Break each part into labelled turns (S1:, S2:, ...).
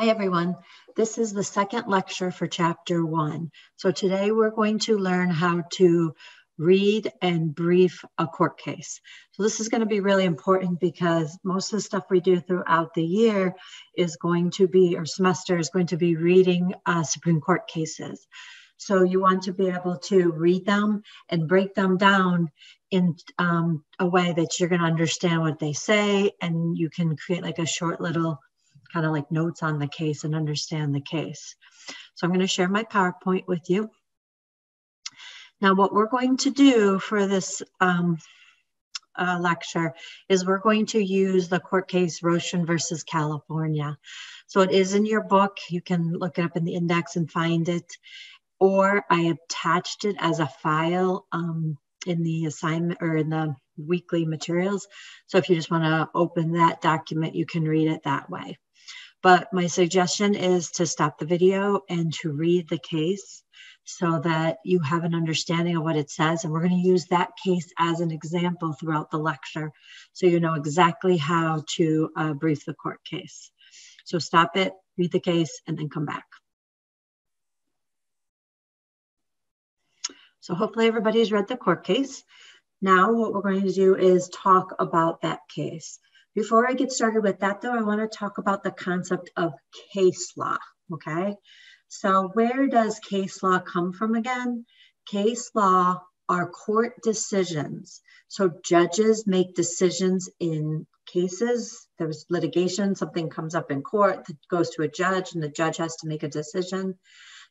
S1: Hi everyone. This is the second lecture for chapter one. So today we're going to learn how to read and brief a court case. So this is going to be really important because most of the stuff we do throughout the year is going to be, or semester is going to be reading uh, Supreme Court cases. So you want to be able to read them and break them down in um, a way that you're going to understand what they say and you can create like a short little kind of like notes on the case and understand the case. So I'm going to share my PowerPoint with you. Now, what we're going to do for this um, uh, lecture is we're going to use the court case Rochin versus California. So it is in your book. You can look it up in the index and find it. Or I attached it as a file um, in the assignment or in the weekly materials. So if you just want to open that document, you can read it that way. But my suggestion is to stop the video and to read the case so that you have an understanding of what it says. And we're going to use that case as an example throughout the lecture so you know exactly how to uh, brief the court case. So stop it, read the case, and then come back. So hopefully everybody's read the court case. Now what we're going to do is talk about that case. Before I get started with that, though, I want to talk about the concept of case law. Okay. So, where does case law come from again? Case law are court decisions. So, judges make decisions in cases. There's litigation, something comes up in court that goes to a judge, and the judge has to make a decision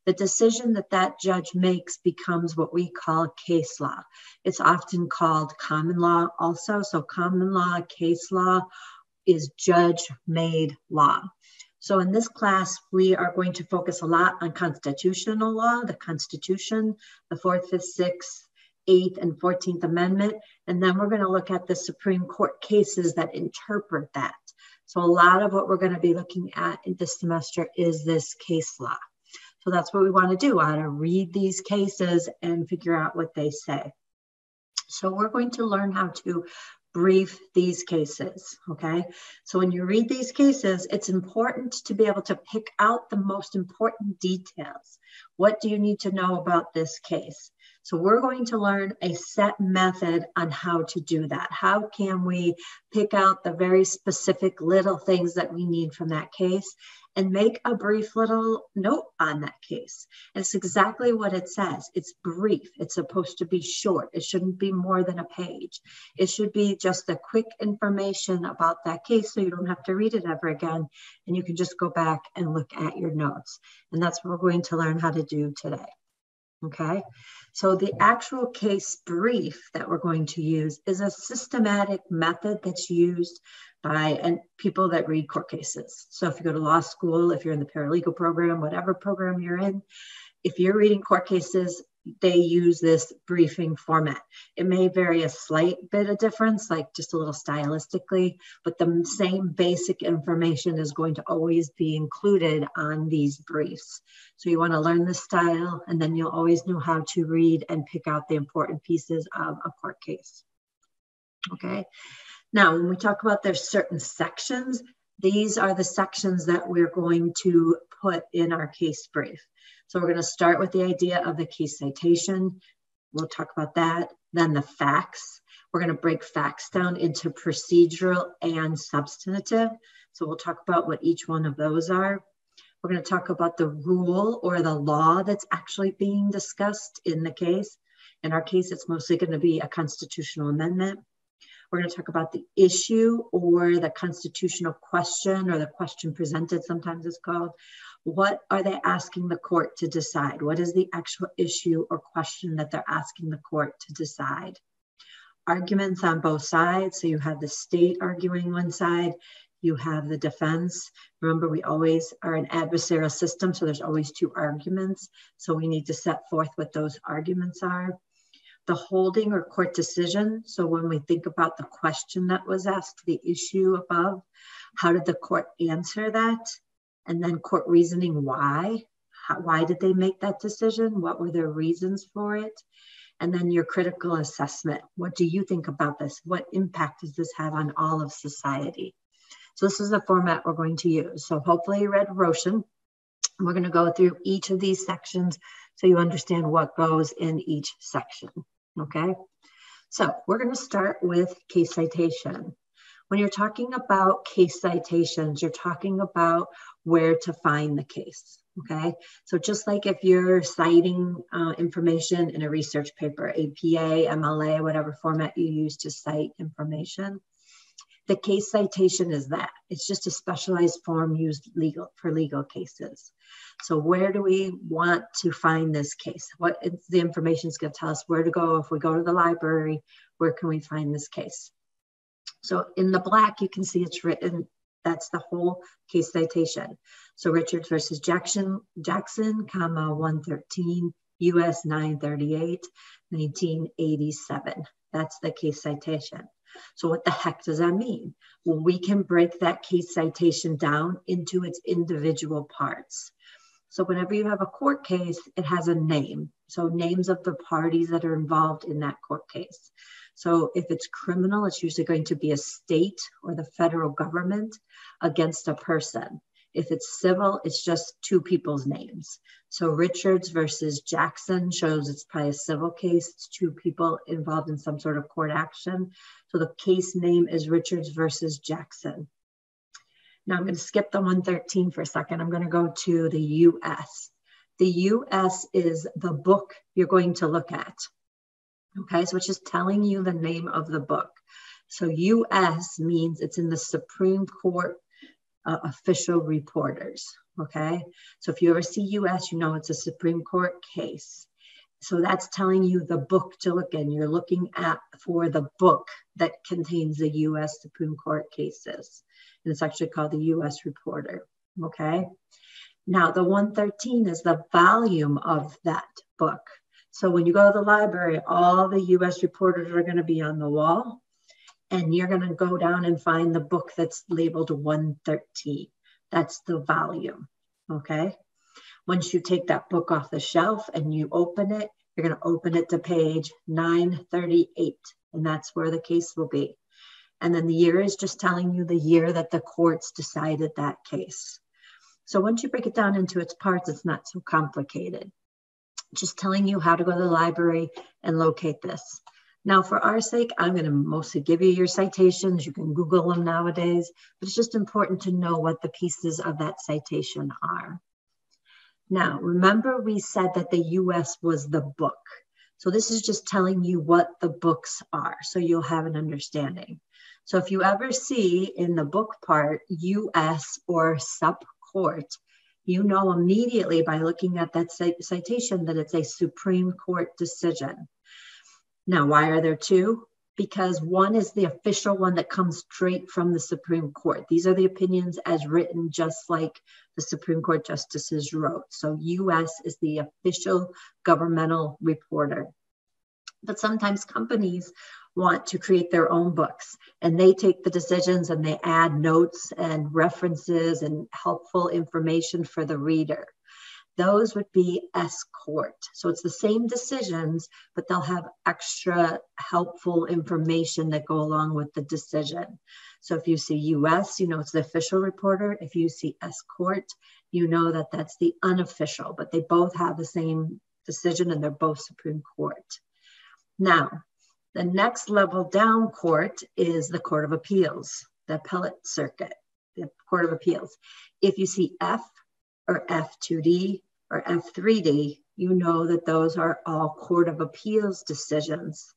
S1: the decision that that judge makes becomes what we call case law. It's often called common law also. So, common law, case law is judge made law. So, in this class, we are going to focus a lot on constitutional law, the Constitution, the Fourth, Fifth, Sixth, Eighth, and 14th Amendment. And then we're going to look at the Supreme Court cases that interpret that. So, a lot of what we're going to be looking at in this semester is this case law. So that's what we want to do. I want to read these cases and figure out what they say. So we're going to learn how to brief these cases, okay? So when you read these cases, it's important to be able to pick out the most important details. What do you need to know about this case? So we're going to learn a set method on how to do that. How can we pick out the very specific little things that we need from that case and make a brief little note on that case. And it's exactly what it says. It's brief. It's supposed to be short. It shouldn't be more than a page. It should be just the quick information about that case so you don't have to read it ever again. And you can just go back and look at your notes. And that's what we're going to learn how to do today. Okay, so the actual case brief that we're going to use is a systematic method that's used by and people that read court cases. So if you go to law school, if you're in the paralegal program, whatever program you're in, if you're reading court cases, they use this briefing format. It may vary a slight bit of difference, like just a little stylistically, but the same basic information is going to always be included on these briefs. So you want to learn the style, and then you'll always know how to read and pick out the important pieces of a court case. Okay. Now, when we talk about there's certain sections, these are the sections that we're going to put in our case brief. So we're going to start with the idea of the case citation. We'll talk about that. Then the facts. We're going to break facts down into procedural and substantive. So we'll talk about what each one of those are. We're going to talk about the rule or the law that's actually being discussed in the case. In our case, it's mostly going to be a constitutional amendment. We're going to talk about the issue or the constitutional question or the question presented, sometimes it's called. What are they asking the court to decide? What is the actual issue or question that they're asking the court to decide? Arguments on both sides. So you have the state arguing one side, you have the defense. Remember, we always are an adversarial system, so there's always two arguments. So we need to set forth what those arguments are the holding or court decision. So when we think about the question that was asked, the issue above, how did the court answer that? And then court reasoning why? How, why did they make that decision? What were their reasons for it? And then your critical assessment. What do you think about this? What impact does this have on all of society? So this is the format we're going to use. So hopefully you read Rochin. We're going to go through each of these sections so you understand what goes in each section, okay? So we're going to start with case citation. When you're talking about case citations, you're talking about where to find the case. Okay, so just like if you're citing uh, information in a research paper, APA, MLA, whatever format you use to cite information, the case citation is that. It's just a specialized form used legal for legal cases. So where do we want to find this case? What is the information is going to tell us where to go if we go to the library, where can we find this case? So in the black, you can see it's written that's the whole case citation. So Richards versus Jackson, Jackson, comma 113, US 938, 1987. That's the case citation. So what the heck does that mean? Well, we can break that case citation down into its individual parts. So whenever you have a court case, it has a name. So names of the parties that are involved in that court case. So if it's criminal, it's usually going to be a state or the federal government against a person. If it's civil, it's just two people's names. So Richards versus Jackson shows it's probably a civil case. It's two people involved in some sort of court action. So the case name is Richards versus Jackson. Now I'm going to skip the 113 for a second. I'm going to go to the US. The US is the book you're going to look at. Okay, so it's just telling you the name of the book. So US means it's in the Supreme Court uh, official reporters. Okay, so if you ever see US, you know it's a Supreme Court case. So that's telling you the book to look in. You're looking at for the book that contains the US Supreme Court cases. And it's actually called the US Reporter. Okay. Now, the 113 is the volume of that book. So when you go to the library, all the US reporters are going to be on the wall, and you're going to go down and find the book that's labeled 113. That's the volume. Okay. Once you take that book off the shelf and you open it, you're going to open it to page 938, and that's where the case will be. And then the year is just telling you the year that the courts decided that case. So once you break it down into its parts, it's not so complicated just telling you how to go to the library and locate this. Now, for our sake, I'm going to mostly give you your citations. You can Google them nowadays, but it's just important to know what the pieces of that citation are. Now, remember we said that the US was the book. So this is just telling you what the books are, so you'll have an understanding. So if you ever see in the book part, US or sub court, you know immediately by looking at that citation that it's a Supreme Court decision. Now, why are there two? Because one is the official one that comes straight from the Supreme Court. These are the opinions as written, just like the Supreme Court justices wrote. So, US is the official governmental reporter. But sometimes companies want to create their own books and they take the decisions and they add notes and references and helpful information for the reader. Those would be S court. So it's the same decisions, but they'll have extra helpful information that go along with the decision. So if you see US, you know it's the official reporter. If you see S court, you know that that's the unofficial, but they both have the same decision and they're both Supreme Court. Now, the next level down court is the Court of Appeals, the appellate circuit, the Court of Appeals. If you see F or F2D or F3D, you know that those are all Court of Appeals decisions.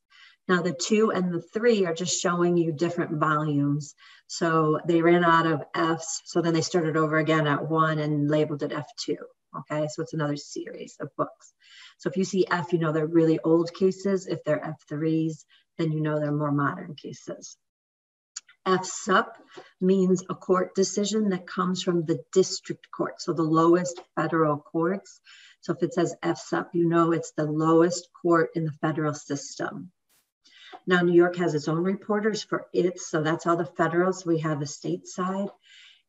S1: Now, the two and the three are just showing you different volumes. So they ran out of Fs, so then they started over again at one and labeled it F2. Okay, so it's another series of books. So if you see F, you know they're really old cases. If they're F3s, then you know they're more modern cases. F sup means a court decision that comes from the district court, so the lowest federal courts. So if it says F sup, you know it's the lowest court in the federal system. Now, New York has its own reporters for it, so that's all the federals. We have the state side.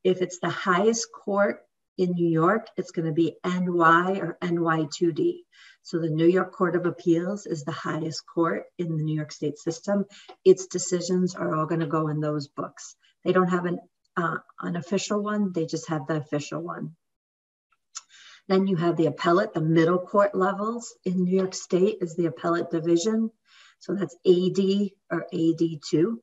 S1: If it's the highest court in New York, it's going to be NY or NY2D. So the New York Court of Appeals is the highest court in the New York State system. Its decisions are all going to go in those books. They don't have an uh, unofficial one, they just have the official one. Then you have the appellate, the middle court levels in New York State is the appellate division. So that's AD or AD2.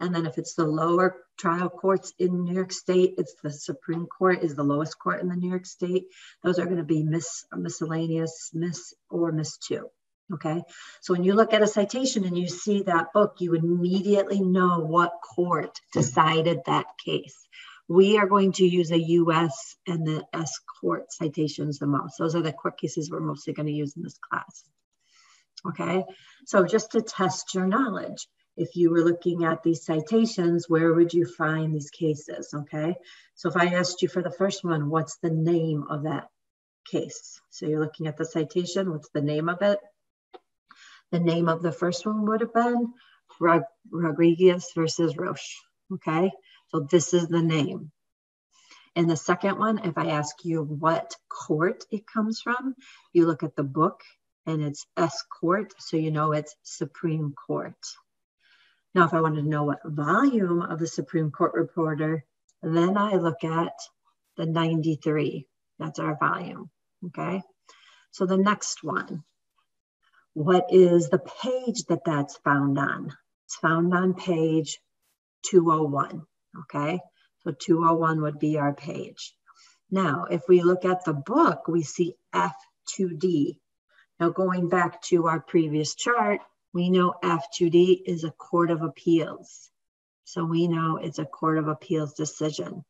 S1: And then if it's the lower trial courts in New York State, it's the Supreme Court is the lowest court in the New York State. Those are going to be miss miscellaneous, miss or miss two. Okay. So when you look at a citation and you see that book, you immediately know what court decided that case. We are going to use a US and the S court citations the most. Those are the court cases we're mostly going to use in this class. Okay. So just to test your knowledge, if you were looking at these citations, where would you find these cases? Okay, so if I asked you for the first one, what's the name of that case? So you're looking at the citation, what's the name of it? The name of the first one would have been Rodriguez versus Roche. Okay, so this is the name. And the second one, if I ask you what court it comes from, you look at the book and it's S court, so you know it's Supreme Court. Now, if I wanted to know what volume of the Supreme Court reporter, then I look at the 93. That's our volume. Okay. So the next one, what is the page that that's found on? It's found on page 201. Okay. So 201 would be our page. Now, if we look at the book, we see F2D. Now, going back to our previous chart, we know F2D is a court of appeals. So we know it's a court of appeals decision.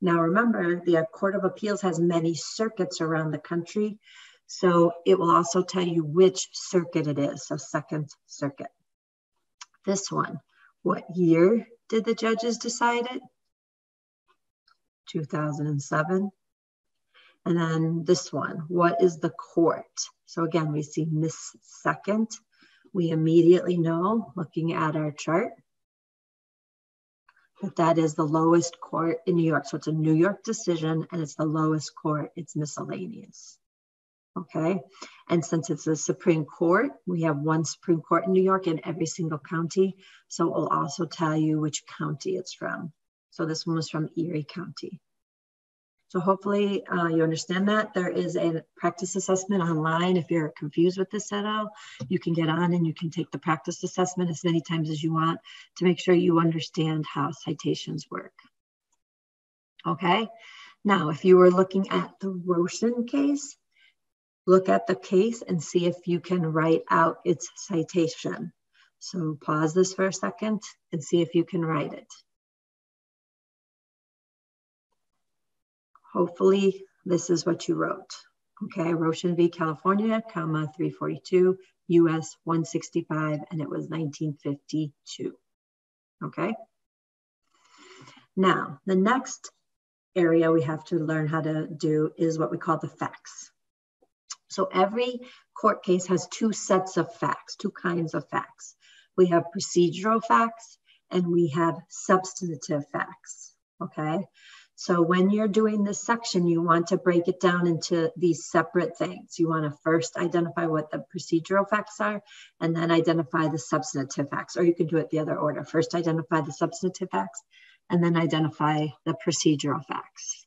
S1: Now remember, the court of appeals has many circuits around the country. So it will also tell you which circuit it is, so second circuit. This one, what year did the judges decide it? 2007. And then this one, what is the court? So again, we see Miss Second we immediately know, looking at our chart, that that is the lowest court in New York. So it's a New York decision and it's the lowest court, it's miscellaneous. Okay, and since it's the Supreme Court, we have one Supreme Court in New York in every single county. So it will also tell you which county it's from. So this one was from Erie County. So hopefully uh, you understand that. There is a practice assessment online. If you're confused with this at all, you can get on and you can take the practice assessment as many times as you want to make sure you understand how citations work. Okay, now if you were looking at the Rochin case, look at the case and see if you can write out its citation. So pause this for a second and see if you can write it. Hopefully this is what you wrote. Okay, Rochin v. California, comma 342, US 165, and it was 1952. Okay. Now, the next area we have to learn how to do is what we call the facts. So every court case has two sets of facts, two kinds of facts. We have procedural facts and we have substantive facts. Okay. So when you're doing this section, you want to break it down into these separate things. You want to first identify what the procedural facts are and then identify the substantive facts, or you can do it the other order. First identify the substantive facts and then identify the procedural facts.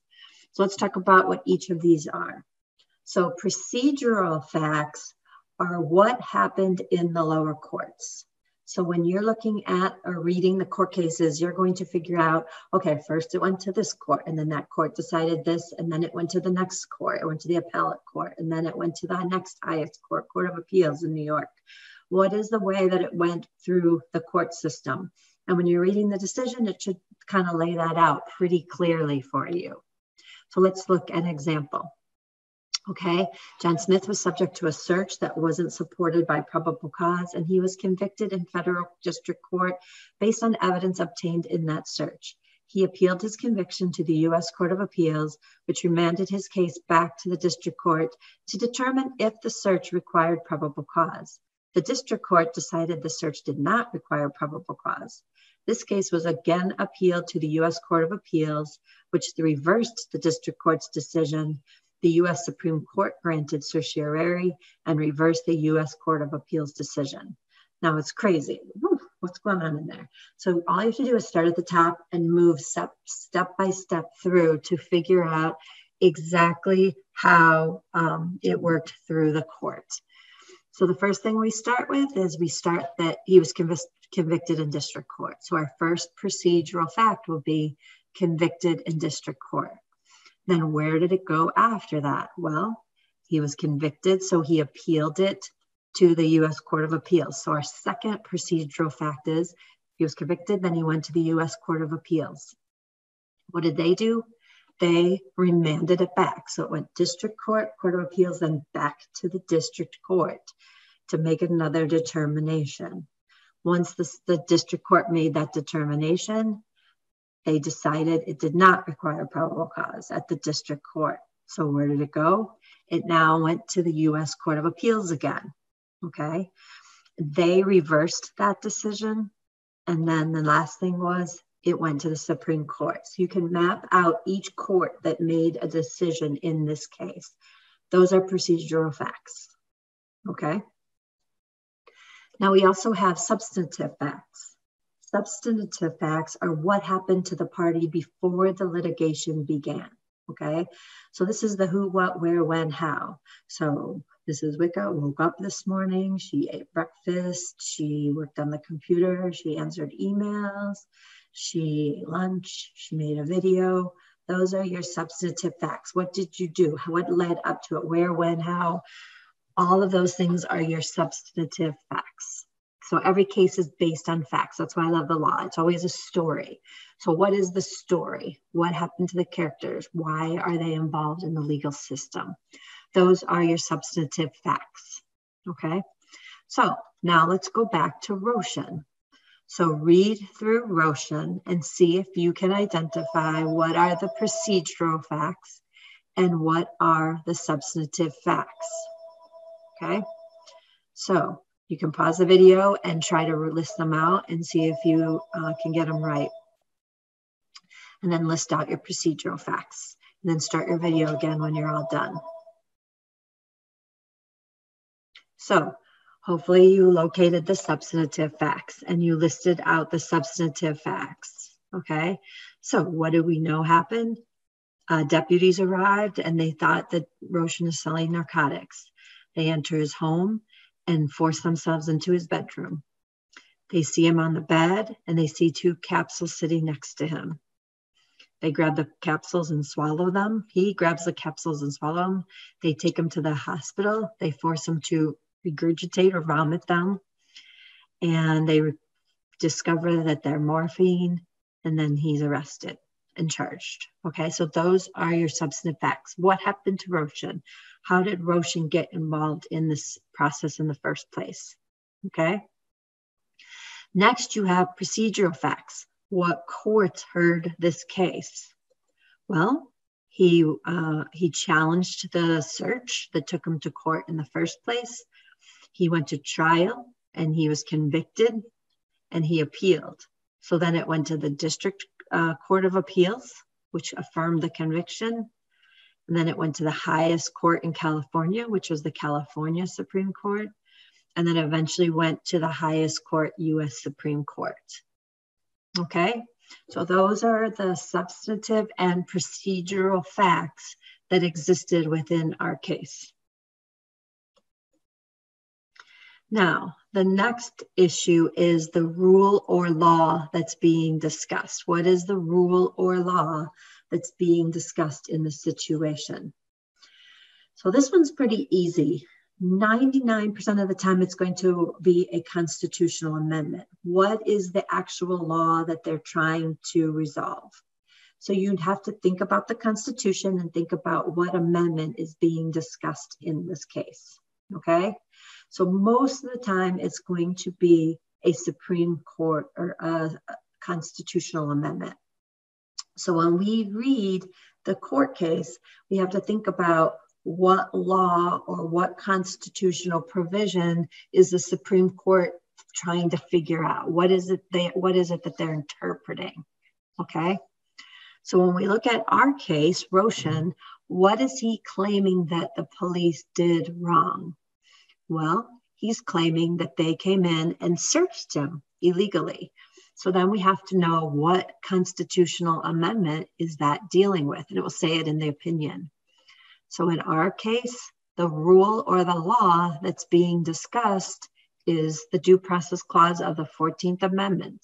S1: So let's talk about what each of these are. So procedural facts are what happened in the lower courts. So when you're looking at or reading the court cases, you're going to figure out, okay, first it went to this court, and then that court decided this, and then it went to the next court, it went to the appellate court, and then it went to the next highest court, Court of Appeals in New York. What is the way that it went through the court system? And when you're reading the decision, it should kind of lay that out pretty clearly for you. So let's look at an example. Okay, John Smith was subject to a search that wasn't supported by probable cause, and he was convicted in federal district court based on evidence obtained in that search. He appealed his conviction to the U.S. Court of Appeals, which remanded his case back to the district court to determine if the search required probable cause. The district court decided the search did not require probable cause. This case was again appealed to the U.S. Court of Appeals, which reversed the district court's decision the US Supreme Court granted certiorari and reversed the US Court of Appeals decision. Now it's crazy. what's going on in there. So all you have to do is start at the top and move step, step by step through to figure out exactly how um, it worked through the court. So the first thing we start with is we start that he was conv- convicted in district court. So our first procedural fact will be convicted in district court. Then where did it go after that? Well, he was convicted, so he appealed it to the US Court of Appeals. So our second procedural fact is he was convicted, then he went to the US Court of Appeals. What did they do? They remanded it back. So it went district court, court of appeals, then back to the district court to make another determination. Once the, the district court made that determination, they decided it did not require probable cause at the district court. So where did it go? It now went to the US Court of Appeals again. Okay. They reversed that decision. And then the last thing was it went to the Supreme Court. So you can map out each court that made a decision in this case. Those are procedural facts. Okay. Now we also have substantive facts. Substantive facts are what happened to the party before the litigation began. Okay. So this is the who, what, where, when, how. So Mrs. Wicka woke up this morning. She ate breakfast. She worked on the computer. She answered emails. She ate lunch. She made a video. Those are your substantive facts. What did you do? What led up to it? Where, when, how? All of those things are your substantive facts. So every case is based on facts. That's why I love the law. It's always a story. So, what is the story? What happened to the characters? Why are they involved in the legal system? Those are your substantive facts. Okay. So, now let's go back to Rochin. So, read through Rochin and see if you can identify what are the procedural facts and what are the substantive facts. Okay. So, you can pause the video and try to list them out and see if you uh, can get them right. And then list out your procedural facts. And then start your video again when you're all done. So hopefully you located the substantive facts and you listed out the substantive facts. Okay. So what do we know happened? Uh, deputies arrived and they thought that Rochin is selling narcotics. They enter his home and force themselves into his bedroom. They see him on the bed and they see two capsules sitting next to him. They grab the capsules and swallow them. He grabs the capsules and swallow them. They take him to the hospital. They force him to regurgitate or vomit them. And they re- discover that they're morphine. And then he's arrested and charged. Okay, so those are your substantive facts. What happened to Rochin? How did Rochin get involved in this process in the first place? Okay. Next, you have procedural facts. What courts heard this case? Well, he uh, he challenged the search that took him to court in the first place. He went to trial and he was convicted, and he appealed. So then it went to the district uh, Court of Appeals, which affirmed the conviction. And then it went to the highest court in California, which was the California Supreme Court. And then eventually went to the highest court, US Supreme Court. Okay, so those are the substantive and procedural facts that existed within our case. Now, the next issue is the rule or law that's being discussed. What is the rule or law that's being discussed in the situation? So this one's pretty easy. 99% of the time, it's going to be a constitutional amendment. What is the actual law that they're trying to resolve? So you'd have to think about the Constitution and think about what amendment is being discussed in this case. Okay. So most of the time, it's going to be a Supreme Court or a constitutional amendment. So when we read the court case, we have to think about what law or what constitutional provision is the Supreme Court trying to figure out? What is it they what is it that they're interpreting? Okay. So when we look at our case, Rochin, what is he claiming that the police did wrong? Well, he's claiming that they came in and searched him illegally. So then we have to know what constitutional amendment is that dealing with, and it will say it in the opinion. So in our case, the rule or the law that's being discussed is the due process clause of the 14th Amendment.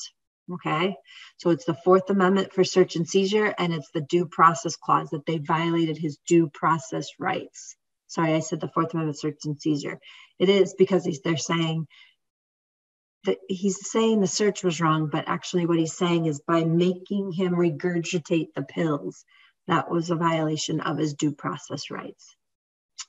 S1: Okay, so it's the Fourth Amendment for search and seizure, and it's the due process clause that they violated his due process rights. Sorry, I said the Fourth Amendment search and seizure. It is because they're saying that he's saying the search was wrong, but actually what he's saying is by making him regurgitate the pills, that was a violation of his due process rights.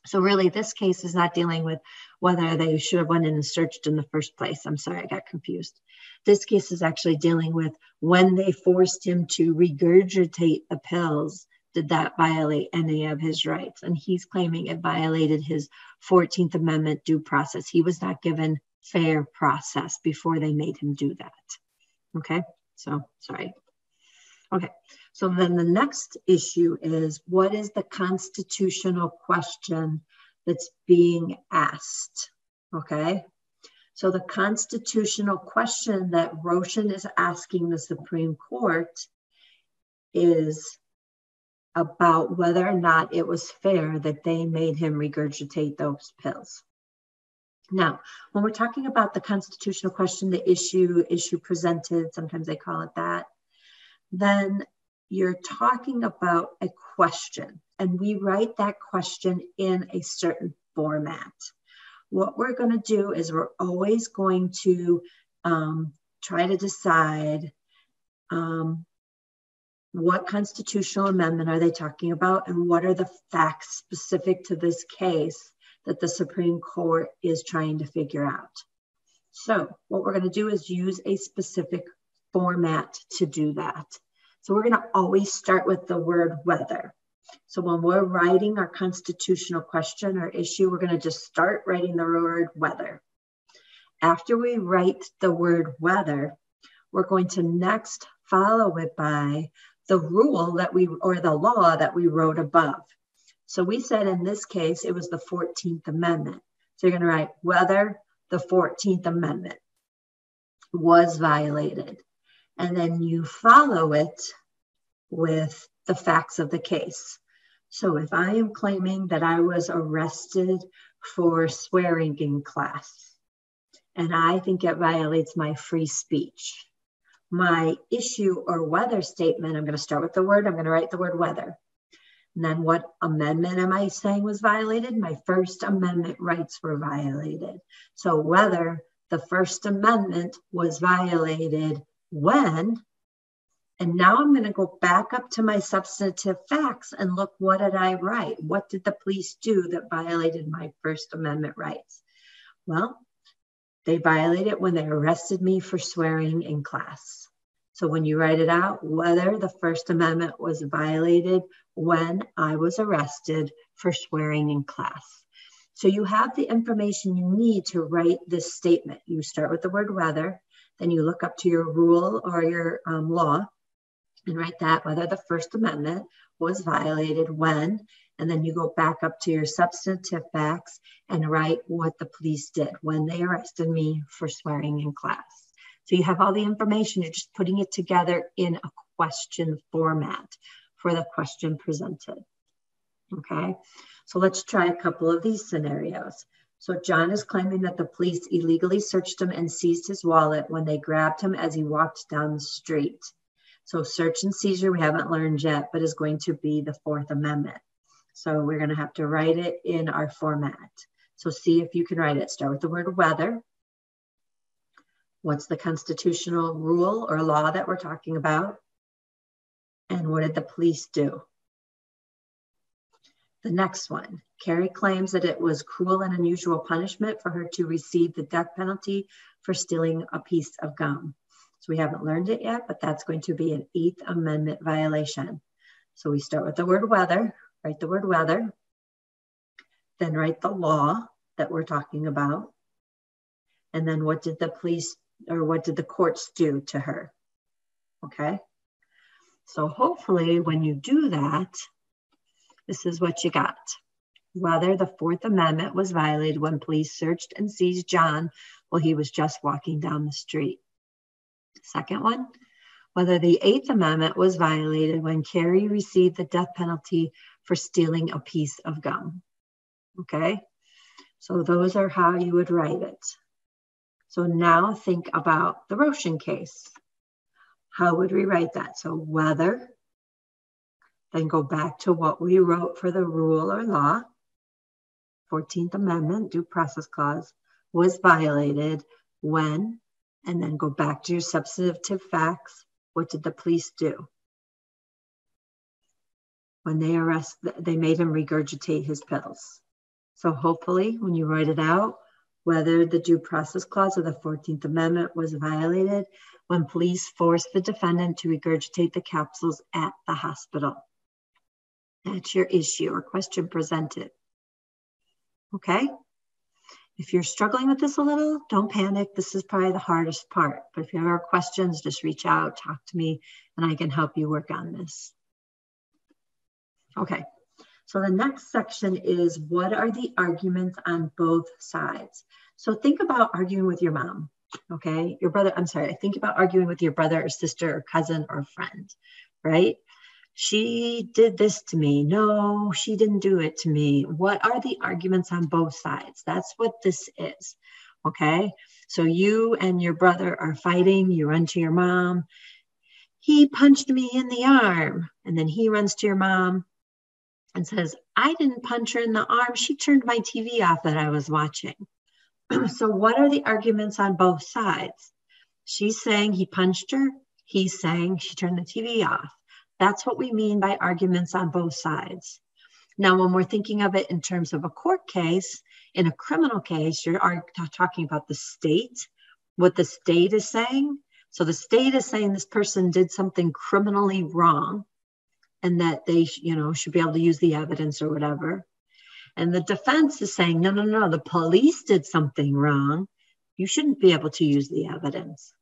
S1: So really, this case is not dealing with whether they should have went in and searched in the first place. I'm sorry, I got confused. This case is actually dealing with when they forced him to regurgitate the pills, did that violate any of his rights? And he's claiming it violated his 14th Amendment due process. He was not given fair process before they made him do that. Okay, so sorry. Okay, so then the next issue is what is the constitutional question that's being asked? Okay, so the constitutional question that Rochin is asking the Supreme Court is about whether or not it was fair that they made him regurgitate those pills. Now, when we're talking about the constitutional question, the issue, issue presented, sometimes they call it that, then you're talking about a question, and we write that question in a certain format. What we're going to do is we're always going to um, try to decide um, what constitutional amendment are they talking about and what are the facts specific to this case that the Supreme Court is trying to figure out. So, what we're going to do is use a specific format to do that. So we're going to always start with the word whether. So when we're writing our constitutional question or issue, we're going to just start writing the word whether. After we write the word whether, we're going to next follow it by the rule that we, or the law that we wrote above. So we said in this case, it was the 14th Amendment. So you're going to write whether the 14th Amendment was violated and then you follow it with the facts of the case. So if I am claiming that I was arrested for swearing in class, and I think it violates my free speech, my issue or whether statement, I'm going to start with the word, I'm going to write the word whether. And then what amendment am I saying was violated? My First Amendment rights were violated. So whether the First Amendment was violated when, and now I'm going to go back up to my substantive facts and look what did I write? What did the police do that violated my First Amendment rights? Well, they violated when they arrested me for swearing in class. So when you write it out, whether the First Amendment was violated when I was arrested for swearing in class. So you have the information you need to write this statement. You start with the word whether, then you look up to your rule or your um, law and write that whether the First Amendment was violated when, and then you go back up to your substantive facts and write what the police did when they arrested me for swearing in class. So you have all the information, you're just putting it together in a question format for the question presented. Okay, so let's try a couple of these scenarios. So John is claiming that the police illegally searched him and seized his wallet when they grabbed him as he walked down the street. So search and seizure, we haven't learned yet, but is going to be the Fourth Amendment. So we're going to have to write it in our format. So see if you can write it. Start with the word whether. What's the constitutional rule or law that we're talking about? And what did the police do? The next one, Carrie claims that it was cruel and unusual punishment for her to receive the death penalty for stealing a piece of gum. So we haven't learned it yet, but that's going to be an Eighth Amendment violation. So we start with the word weather, write the word weather, then write the law that we're talking about. And then what did the police or what did the courts do to her? Okay. So hopefully when you do that, this is what you got. whether the Fourth Amendment was violated when police searched and seized John while he was just walking down the street. Second one, whether the Eighth Amendment was violated when Carrie received the death penalty for stealing a piece of gum. Okay, so those are how you would write it. So now think about the Rochin case. How would we write that? So whether, then go back to what we wrote for the rule or law. 14th Amendment, due process clause, was violated when, and then go back to your substantive facts. What did the police do? When they arrest, they made him regurgitate his pills. So hopefully, when you write it out, whether the due process clause of the 14th Amendment was violated when police forced the defendant to regurgitate the capsules at the hospital. That's your issue or question presented. Okay? If you're struggling with this a little, don't panic. This is probably the hardest part. But if you have questions, just reach out, talk to me, and I can help you work on this. Okay, so the next section is what are the arguments on both sides? So think about arguing with your mom, okay? Your brother, I'm sorry, I think about arguing with your brother or sister or cousin or friend, right? She did this to me. No, she didn't do it to me. What are the arguments on both sides? That's what this is, okay? So you and your brother are fighting, you run to your mom. He punched me in the arm. And then he runs to your mom and says, I didn't punch her in the arm. She turned my TV off that I was watching. so, what are the arguments on both sides? She's saying he punched her. He's saying she turned the TV off. That's what we mean by arguments on both sides. Now, when we're thinking of it in terms of a court case, in a criminal case, you're talking about the state, what the state is saying. So the state is saying this person did something criminally wrong and that they, you know, should be able to use the evidence or whatever. And the defense is saying, no, no, no, the police did something wrong. You shouldn't be able to use the evidence.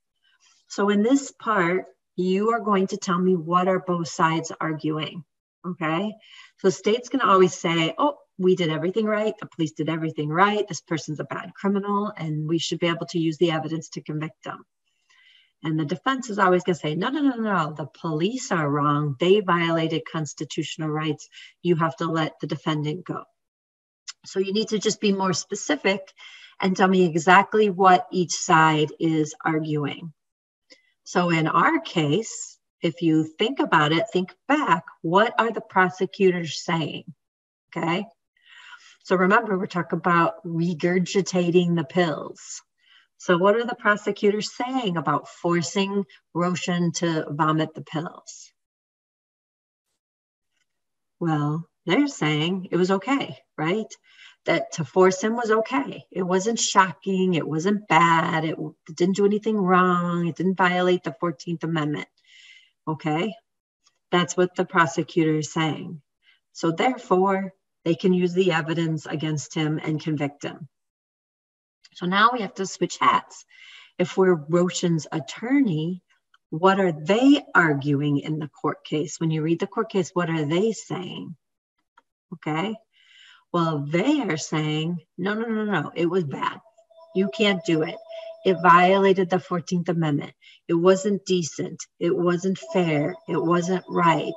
S1: So in this part, you are going to tell me what are both sides arguing. Okay. So state's going to always say, oh, we did everything right. The police did everything right. This person's a bad criminal, and we should be able to use the evidence to convict them. And the defense is always going to say, no, no, no, no, the police are wrong. They violated constitutional rights. You have to let the defendant go. So you need to just be more specific and tell me exactly what each side is arguing. So in our case, if you think about it, think back, what are the prosecutors saying? Okay. So remember, we're talking about regurgitating the pills. So, what are the prosecutors saying about forcing Rochin to vomit the pills? Well, they're saying it was okay, right? That to force him was okay. It wasn't shocking. It wasn't bad. It didn't do anything wrong. It didn't violate the 14th Amendment. Okay. That's what the prosecutor is saying. So, therefore, they can use the evidence against him and convict him. So now we have to switch hats. If we're Rochin's attorney, what are they arguing in the court case? When you read the court case, what are they saying? Okay. Well, they are saying, no, no, no, no, it was bad. You can't do it. It violated the 14th Amendment. It wasn't decent. It wasn't fair. It wasn't right.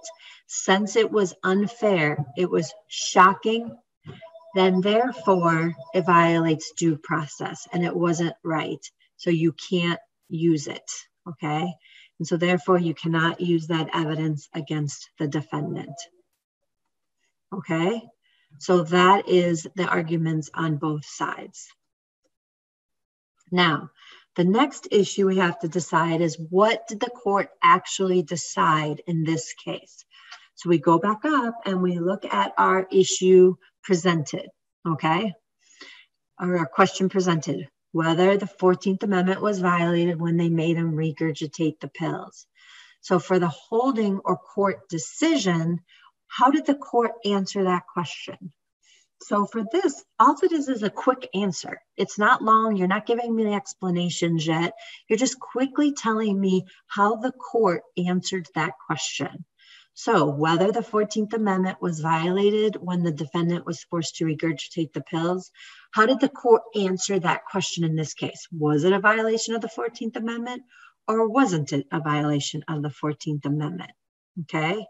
S1: Since it was unfair, it was shocking then therefore it violates due process and it wasn't right. So you can't use it. Okay. And so therefore you cannot use that evidence against the defendant. Okay. So that is the arguments on both sides. Now, the next issue we have to decide is what did the court actually decide in this case? So we go back up and we look at our issue presented, okay? Or our question presented, whether the 14th Amendment was violated when they made him regurgitate the pills. So for the holding or court decision, how did the court answer that question? So for this, all it is is a quick answer. It's not long. You're not giving me the explanations yet. You're just quickly telling me how the court answered that question. So, whether the 14th Amendment was violated when the defendant was forced to regurgitate the pills, how did the court answer that question in this case? Was it a violation of the 14th Amendment or wasn't it a violation of the 14th Amendment? Okay,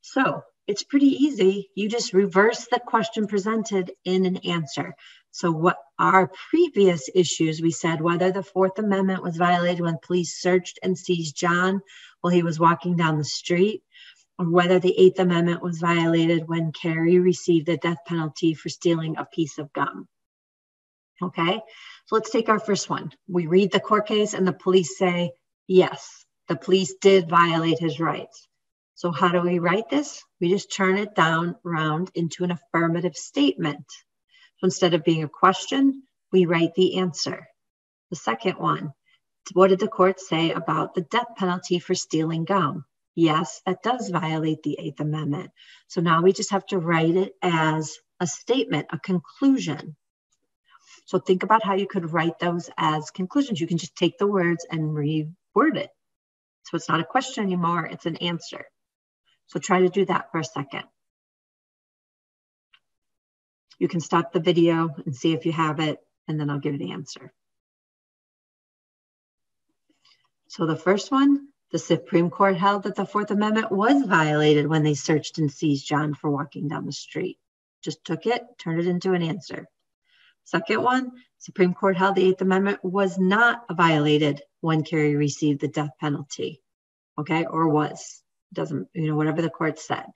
S1: so it's pretty easy. You just reverse the question presented in an answer. So, what our previous issues, we said whether the Fourth Amendment was violated when police searched and seized John while he was walking down the street, or whether the Eighth Amendment was violated when Carrie received the death penalty for stealing a piece of gum. Okay, so let's take our first one. We read the court case, and the police say, yes, the police did violate his rights. So, how do we write this? We just turn it down round into an affirmative statement. So instead of being a question, we write the answer. The second one, what did the court say about the death penalty for stealing gum? Yes, that does violate the Eighth Amendment. So now we just have to write it as a statement, a conclusion. So think about how you could write those as conclusions. You can just take the words and reword it. So it's not a question anymore, it's an answer. So try to do that for a second. You can stop the video and see if you have it, and then I'll give you the answer. So the first one, the Supreme Court held that the Fourth Amendment was violated when they searched and seized John for walking down the street. Just took it, turned it into an answer. Second one, Supreme Court held the Eighth Amendment was not violated when Carrie received the death penalty. Okay, or was. Doesn't, you know, whatever the court said.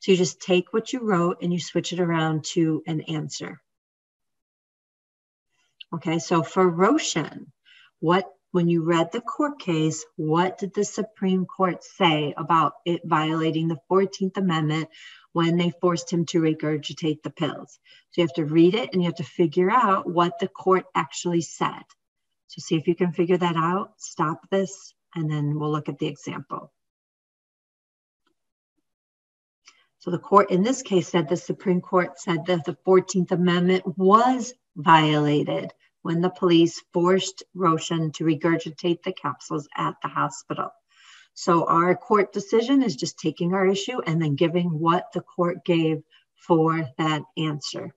S1: So you just take what you wrote and you switch it around to an answer. Okay, so for Rochin, what when you read the court case, what did the Supreme Court say about it violating the 14th Amendment when they forced him to regurgitate the pills? So you have to read it and you have to figure out what the court actually said. So see if you can figure that out. Stop this and then we'll look at the example. So the court in this case said the Supreme Court said that the 14th Amendment was violated when the police forced Rochin to regurgitate the capsules at the hospital. So our court decision is just taking our issue and then giving what the court gave for that answer.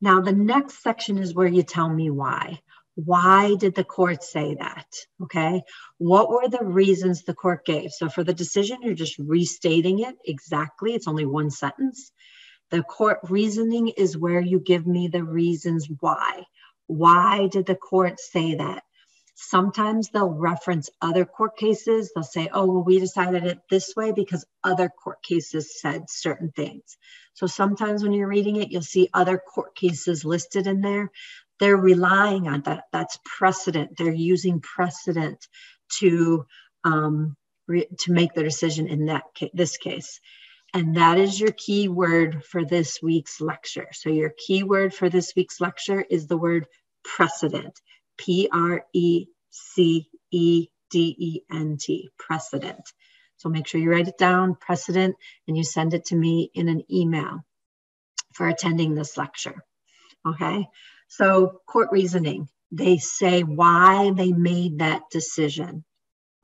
S1: Now, the next section is where you tell me why. Why did the court say that? Okay. What were the reasons the court gave? So for the decision, you're just restating it exactly. It's only one sentence. The court reasoning is where you give me the reasons why. Why did the court say that? Sometimes they'll reference other court cases. They'll say, oh, well, we decided it this way because other court cases said certain things. So sometimes when you're reading it, you'll see other court cases listed in there. They're relying on that. That's precedent. They're using precedent to um, re- to make their decision in that ca- this case. And that is your key word for this week's lecture. So, your key word for this week's lecture is the word precedent P R E C E D E N T, precedent. So, make sure you write it down, precedent, and you send it to me in an email for attending this lecture. Okay, so court reasoning, they say why they made that decision.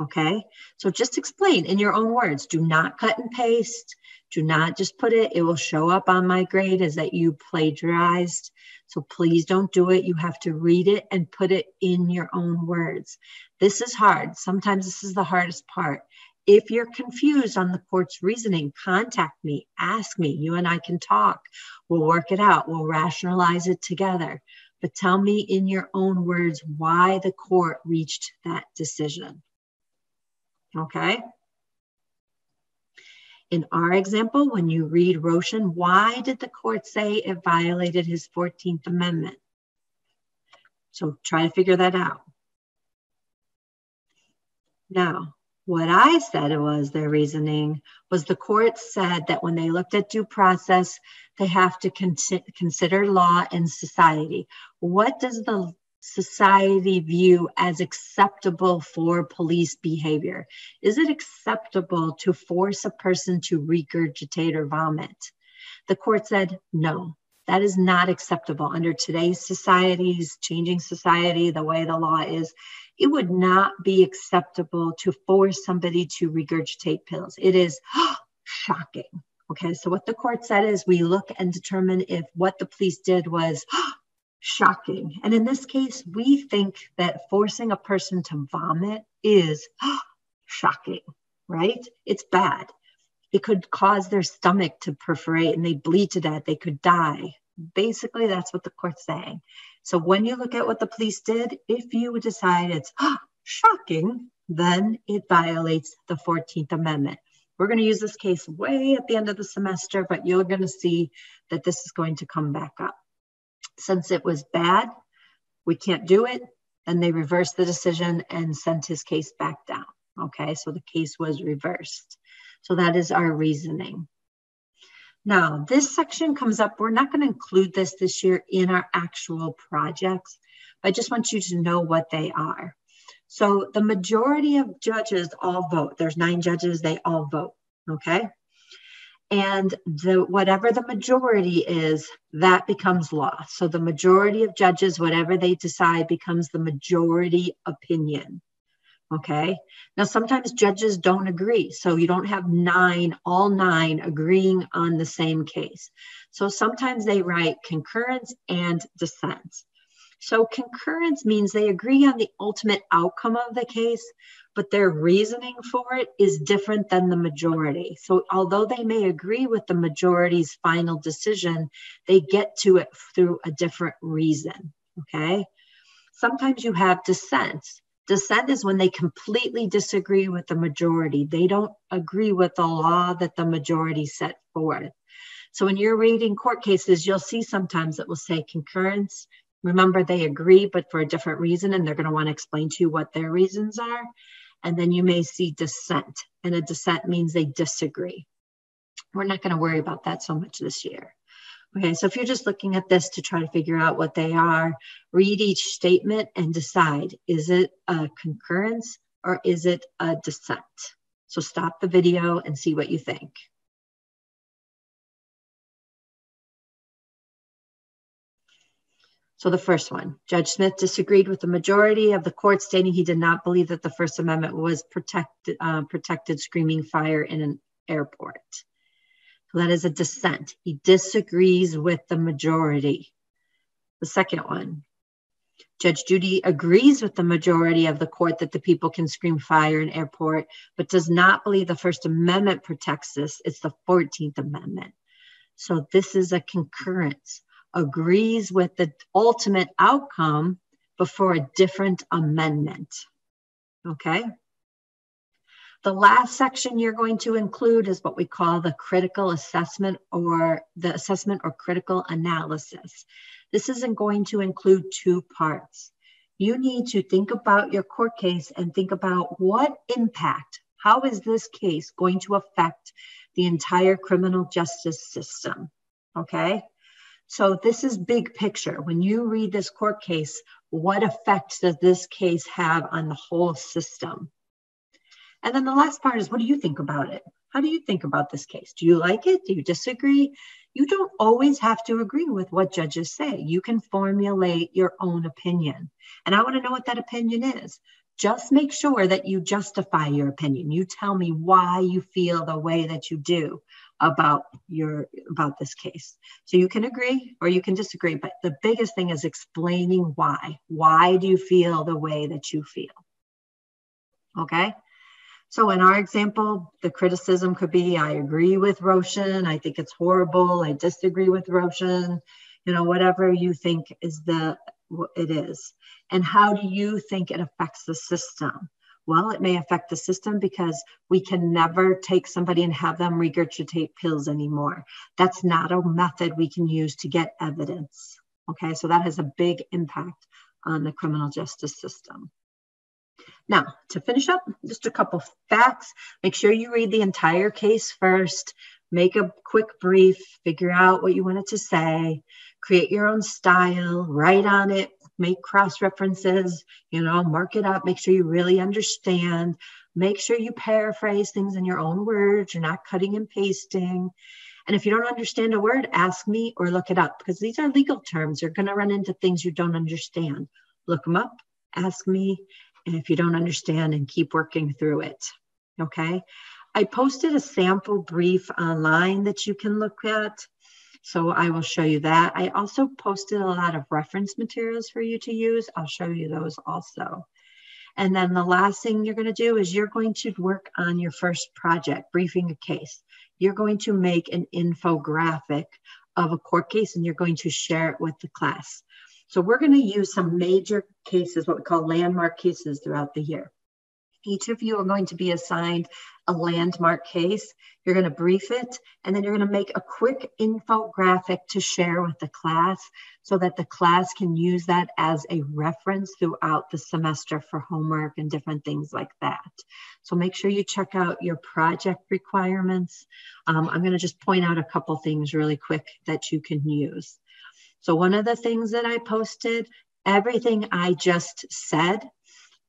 S1: Okay, so just explain in your own words. Do not cut and paste. Do not just put it, it will show up on my grade as that you plagiarized. So please don't do it. You have to read it and put it in your own words. This is hard. Sometimes this is the hardest part. If you're confused on the court's reasoning, contact me, ask me. You and I can talk. We'll work it out, we'll rationalize it together. But tell me in your own words why the court reached that decision. Okay? In our example, when you read Rochin, why did the court say it violated his 14th Amendment? So try to figure that out. Now, what I said it was their reasoning was the court said that when they looked at due process, they have to con- consider law and society. What does the society view as acceptable for police behavior? Is it acceptable to force a person to regurgitate or vomit? The court said no. That is not acceptable under today's society's changing society, the way the law is. It would not be acceptable to force somebody to regurgitate pills. It is shocking. Okay, so what the court said is we look and determine if what the police did was shocking. And in this case, we think that forcing a person to vomit is shocking, right? It's bad it could cause their stomach to perforate and they bleed to death. They could die. Basically, that's what the court's saying. So when you look at what the police did, if you decide it's oh, shocking, then it violates the 14th Amendment. We're going to use this case way at the end of the semester, but you're going to see that this is going to come back up. Since it was bad, we can't do it. Then they reversed the decision and sent his case back down. Okay, so the case was reversed. So that is our reasoning. Now, this section comes up, we're not going to include this this year in our actual projects. I just want you to know what they are. So the majority of judges all vote. There's nine judges, they all vote, okay? And the whatever the majority is, that becomes law. So the majority of judges, whatever they decide, becomes the majority opinion. Okay. Now, sometimes judges don't agree. So you don't have nine, all nine agreeing on the same case. So sometimes they write concurrence and dissent. So concurrence means they agree on the ultimate outcome of the case, but their reasoning for it is different than the majority. So although they may agree with the majority's final decision, they get to it through a different reason. Okay. Sometimes you have dissents. Dissent is when they completely disagree with the majority. They don't agree with the law that the majority set forth. So when you're reading court cases, you'll see sometimes it will say concurrence. Remember, they agree, but for a different reason, and they're going to want to explain to you what their reasons are. And then you may see dissent, and a dissent means they disagree. We're not going to worry about that so much this year. Okay, so if you're just looking at this to try to figure out what they are, read each statement and decide is it a concurrence or is it a dissent? So stop the video and see what you think. So the first one, Judge Smith disagreed with the majority of the court, stating he did not believe that the First Amendment was protected, uh, protected screaming fire in an airport. That is a dissent. He disagrees with the majority. The second one, Judge Judy agrees with the majority of the court that the people can scream fire in airport, but does not believe the First Amendment protects this. It's the 14th Amendment. So this is a concurrence, agrees with the ultimate outcome before a different amendment. Okay. The last section you're going to include is what we call the critical assessment or the assessment or critical analysis. This isn't going to include two parts. You need to think about your court case and think about what impact, how is this case going to affect the entire criminal justice system? Okay. So this is big picture. When you read this court case, what effect does this case have on the whole system? And then the last part is what do you think about it? How do you think about this case? Do you like it? Do you disagree? You don't always have to agree with what judges say. You can formulate your own opinion. And I want to know what that opinion is. Just make sure that you justify your opinion. You tell me why you feel the way that you do about your about this case. So you can agree or you can disagree, but the biggest thing is explaining why. Why do you feel the way that you feel? Okay? So in our example, the criticism could be, I agree with Rochin. I think it's horrible. I disagree with Rochin. You know, whatever you think is the it is. And how do you think it affects the system? Well, it may affect the system because we can never take somebody and have them regurgitate pills anymore. That's not a method we can use to get evidence. Okay, so that has a big impact on the criminal justice system. Now, to finish up, just a couple facts. Make sure you read the entire case first. Make a quick brief, figure out what you wanted to say, create your own style, write on it, make cross references, you know, mark it up, make sure you really understand, make sure you paraphrase things in your own words, you're not cutting and pasting. And if you don't understand a word, ask me or look it up because these are legal terms. You're going to run into things you don't understand. Look them up, ask me, and if you don't understand, and keep working through it. Okay. I posted a sample brief online that you can look at. So I will show you that. I also posted a lot of reference materials for you to use. I'll show you those also. And then the last thing you're going to do is you're going to work on your first project, briefing a case. You're going to make an infographic of a court case and you're going to share it with the class. So we're going to use some major cases, what we call landmark cases throughout the year. Each of you are going to be assigned a landmark case. You're going to brief it, and then you're going to make a quick infographic to share with the class so that the class can use that as a reference throughout the semester for homework and different things like that. So make sure you check out your project requirements. Um, I'm going to just point out a couple things really quick that you can use. So one of the things that I posted, everything I just said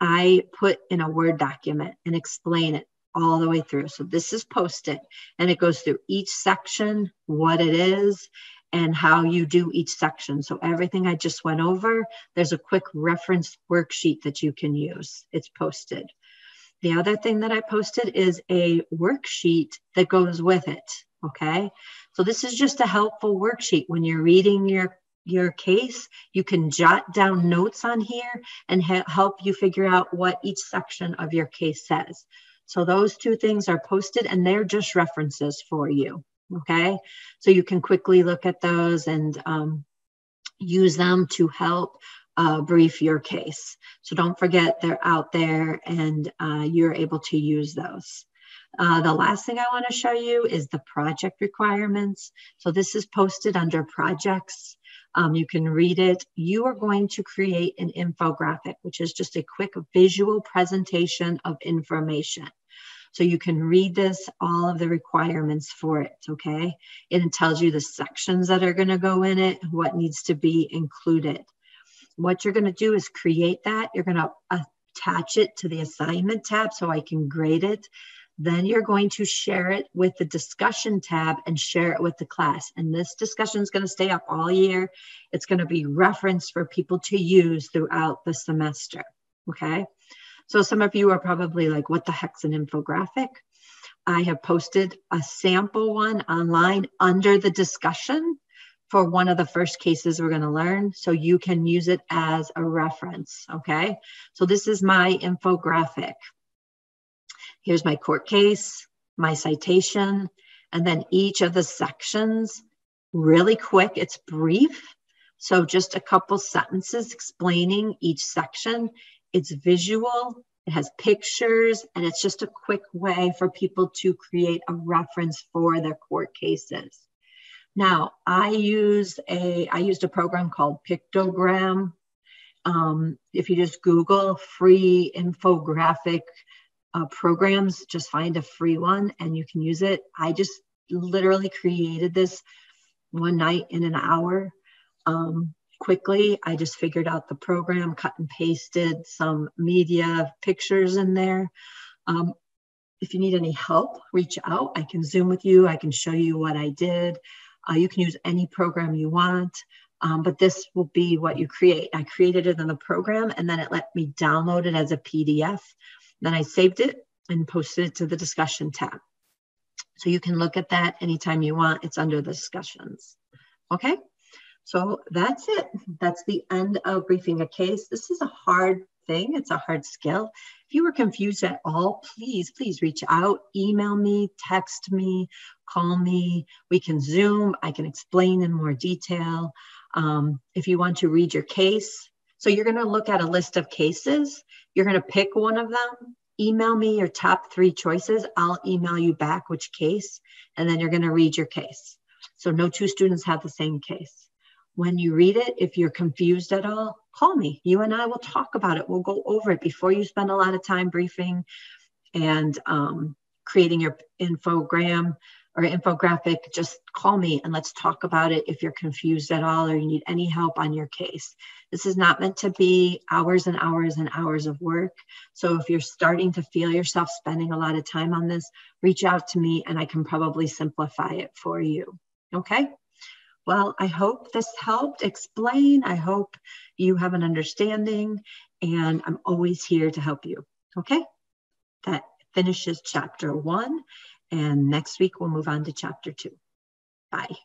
S1: I put in a Word document and explain it all the way through. So this is posted and it goes through each section, what it is, and how you do each section. So everything I just went over, there's a quick reference worksheet that you can use. It's posted. The other thing that I posted is a worksheet that goes with it. Okay. So this is just a helpful worksheet when you're reading your your case, you can jot down notes on here and ha- help you figure out what each section of your case says. So those two things are posted and they're just references for you. Okay. So you can quickly look at those and um, use them to help uh, brief your case. So don't forget they're out there and uh, you're able to use those. Uh, the last thing I want to show you is the project requirements. So this is posted under projects. Um, you can read it. You are going to create an infographic, which is just a quick visual presentation of information. So you can read this, all of the requirements for it, okay? It tells you the sections that are gonna go in it, what needs to be included. What you're gonna do is create that. You're gonna attach it to the assignment tab so I can grade it. Then you're going to share it with the discussion tab and share it with the class. And this discussion is going to stay up all year. It's going to be referenced for people to use throughout the semester. Okay. So some of you are probably like, what the heck's an infographic? I have posted a sample one online under the discussion for one of the first cases we're going to learn. So you can use it as a reference. Okay. So this is my infographic. Here's my court case, my citation, and then each of the sections really quick. It's brief. So just a couple sentences explaining each section. It's visual, it has pictures, and it's just a quick way for people to create a reference for their court cases. Now, I use a I used a program called Pictogram. Um, if you just Google free infographic uh, programs, just find a free one and you can use it. I just literally created this one night in an hour. Um, quickly, I just figured out the program, cut and pasted some media pictures in there. Um, if you need any help, reach out. I can Zoom with you. I can show you what I did. Uh, you can use any program you want, um, but this will be what you create. I created it in the program and then it let me download it as a PDF. Then I saved it and posted it to the discussion tab. So you can look at that anytime you want. It's under the discussions. Okay, so that's it. That's the end of briefing a case. This is a hard thing. It's a hard skill. If you were confused at all, please, please reach out, email me, text me, call me. We can Zoom. I can explain in more detail. Um, if you want to read your case, so you're going to look at a list of cases. You're going to pick one of them, email me your top three choices. I'll email you back which case, and then you're going to read your case. So no two students have the same case. When you read it, if you're confused at all, call me. You and I will talk about it. We'll go over it before you spend a lot of time briefing and um, creating your infogram or infographic, just call me and let's talk about it if you're confused at all or you need any help on your case. This is not meant to be hours and hours and hours of work. So if you're starting to feel yourself spending a lot of time on this, reach out to me and I can probably simplify it for you. Okay. Well, I hope this helped explain. I hope you have an understanding, and I'm always here to help you. Okay. That finishes chapter one. And next week, we'll move on to chapter two. Bye.